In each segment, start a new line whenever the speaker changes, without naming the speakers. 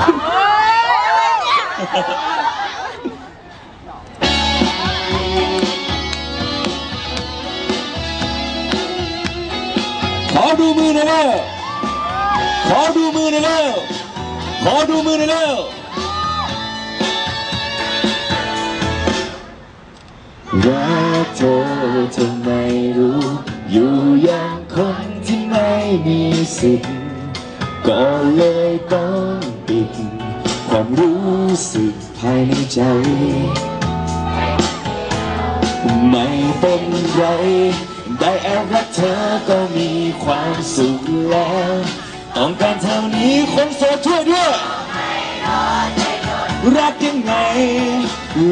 ขอดูมือหน่อยเร็วขอดูมือหน่อยเร็วขอดูมือหน่อยเร็ว
รักเธอทำไมรู้ อยู่อย่างคนที่ไม่มีสิทธิ์ก็เลยต้อง ปิด ความรู้สึกภายในใจ ไม่เป็นไร ได้แอบรักเธอก็มีความสุขแล้ว ต้องการเท่านี้คนโสดช่วยด้วยรักยังไง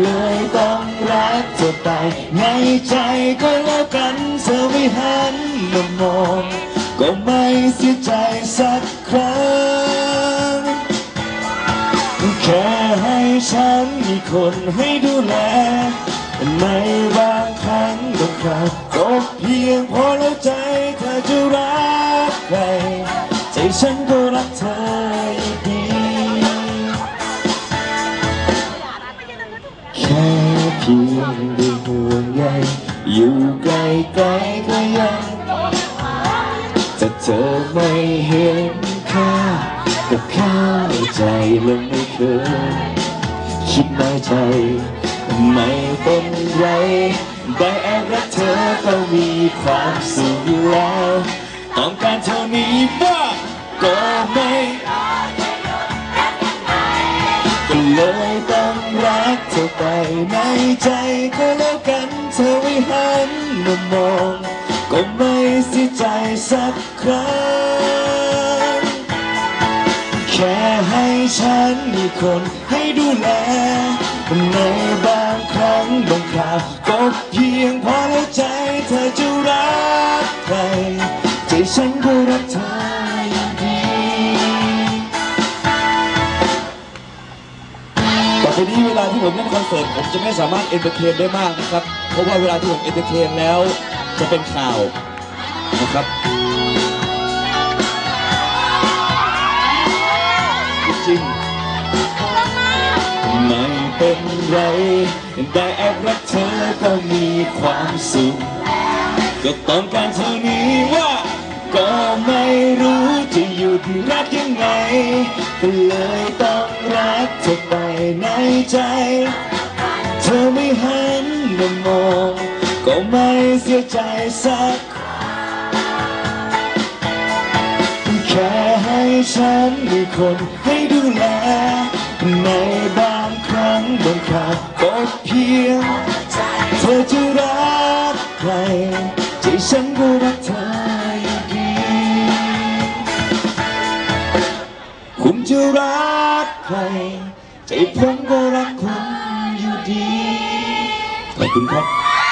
เลยต้องรักเธอไป ในใจก็แล้วกันเธอไม่หันมามองก็ไม่เสียใจ คนให้ดูแลในบางครั้งบางคราวก็เพียงพอแล้วใจเธอจะรักใครใจฉันก็รักเธออยู่ดีแค่เพียงได้ห่วงใยอยู่ไกลไกลก็ยังแต่เธอไม่เห็นค่าก็เข้าใจเลยไม่เคย คิดน้อยใจ ไม่เป็นไรได้แอบรักเธอก็มีความสุขอยู่แล้ว ต้องการเท่านี้บ้างก็ไม่ก็เลยต้องรักเธอไปในใจก็แล้วกันเธอไม่หันมามอง ก็ไม่เสียใจสักครั้ง คนให้ดูแลในบางครั้งบางคราวก็เพียงพอแล้วใจเธอจะรักใครใจฉันก็รักเธออยู่ดี
ต่อไปนี้เวลาที่ผมเล่นคอนเสิร์ตผมจะไม่สามารถ entertain ได้มากนะครับ เพราะว่าเวลาที่ผม entertain แล้วจะเป็นข่าวนะครับ
ไร ได้แอบรักเธอก็มีความสุข ก็ต้องการเท่านี้ว่า ก็ไม่รู้จะหยุดรักยังไง ก็เลยต้องรักเธอไปในใจ เธอไม่หันมามอง ก็ไม่เสียใจสักแค่ให้ฉันมีคนให้ดูแลใน ครั้งบางคราวก็เพียง เธอจะรักใครใจฉันก็รักเธออยู่ดีคุณจะรักใคร ใจผมก็รักคุณอยู่ดี
ขอบคุณครับ